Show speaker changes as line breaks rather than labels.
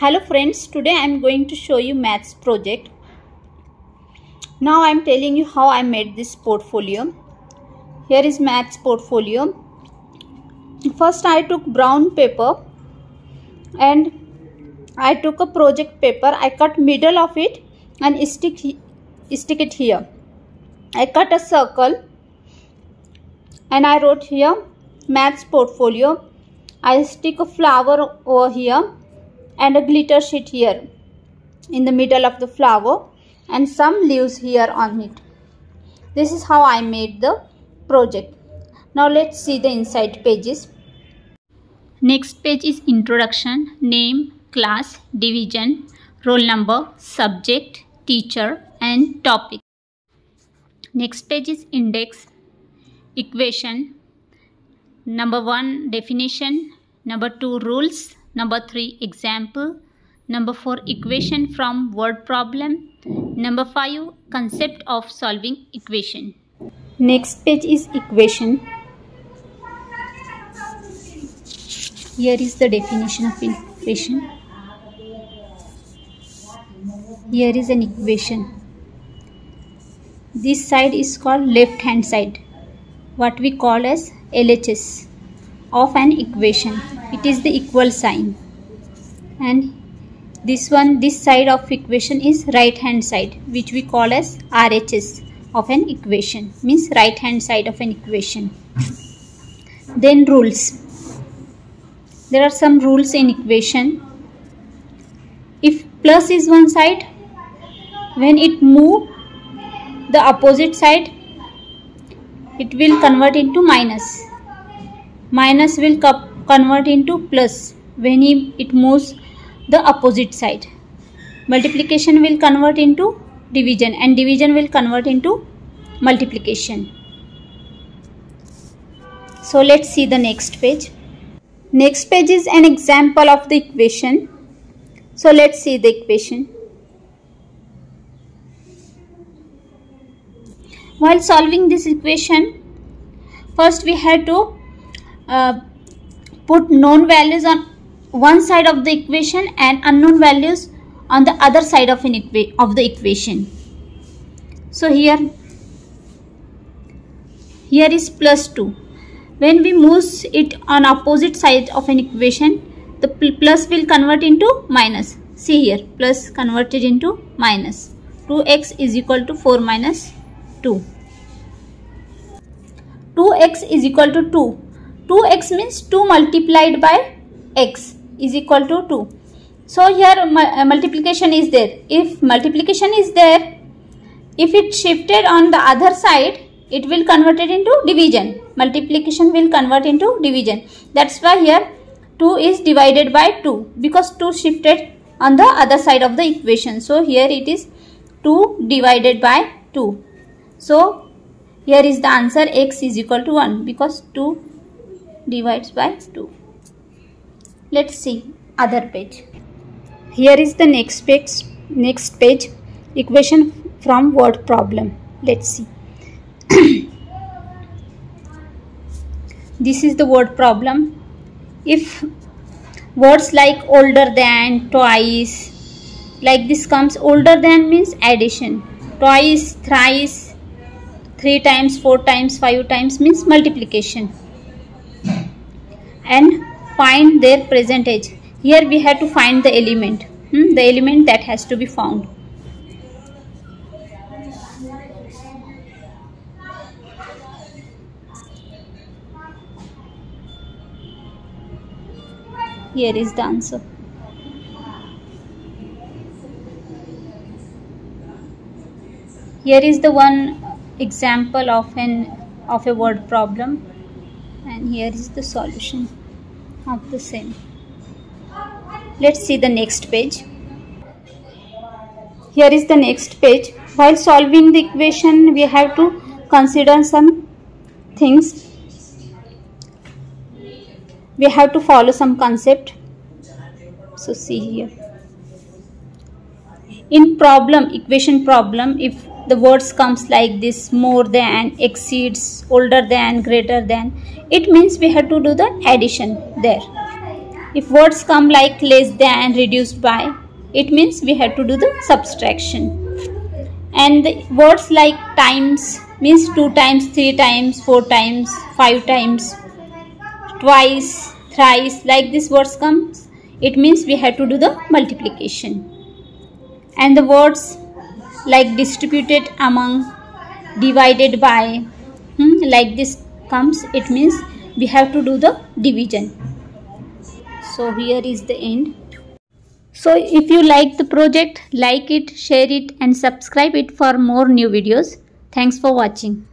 Hello friends, today I am going to show you maths project. Now I am telling you how I made this portfolio. Here is maths portfolio. First I took brown paper and I took a project paper. I cut middle of it and stick, stick it here. I cut a circle and I wrote here maths portfolio. I stick a flower over here and a glitter sheet here in the middle of the flower and some leaves here on it. This is how I made the project. Now let's see the inside pages. Next page is introduction, name, class, division, roll number, subject, teacher and topic. Next page is index, equation, number 1 definition, number 2 rules, Number 3 example. Number 4 equation from word problem. Number 5 concept of solving equation. Next page is equation. Here is the definition of equation. Here is an equation. This side is called left hand side. What we call as LHS of an equation. It is the equal sign. And this one this side of equation is right hand side which we call as RHS of an equation. Means right hand side of an equation. Then rules. There are some rules in equation. If plus is one side when it move the opposite side it will convert into minus minus will convert into plus when it moves the opposite side. Multiplication will convert into division and division will convert into multiplication. So let's see the next page. Next page is an example of the equation. So let's see the equation. While solving this equation first we have to uh, put known values on one side of the equation and unknown values on the other side of, an of the equation. So here, here is plus 2. When we move it on opposite side of an equation, the plus will convert into minus. See here, plus converted into minus. 2x is equal to 4 minus 2. 2x is equal to 2 2x means 2 multiplied by x is equal to 2. So here uh, multiplication is there. If multiplication is there, if it shifted on the other side, it will convert it into division. Multiplication will convert into division. That's why here 2 is divided by 2 because 2 shifted on the other side of the equation. So here it is 2 divided by 2. So here is the answer x is equal to 1 because 2 divides by 2 let's see other page. Here is the next page next page equation from word problem. Let's see. This is the word problem. If words like older than twice like this comes older than means addition. Twice thrice three times four times five times means multiplication and find their percentage. Here we have to find the element. Hmm, the element that has to be found. Here is the answer. Here is the one example of an of a word problem. And here is the solution of the same. Let's see the next page. Here is the next page. While solving the equation we have to consider some things. We have to follow some concept. So see here. In problem equation problem if the words comes like this more than exceeds older than greater than. It means we have to do the addition there. If words come like less than reduced by it means we have to do the subtraction. And the words like times means 2 times 3 times 4 times 5 times twice thrice like this words comes it means we have to do the multiplication. And the words like distributed among divided by hmm, like this comes it means we have to do the division so here is the end so if you like the project, like it, share it and subscribe it for more new videos. Thanks for watching.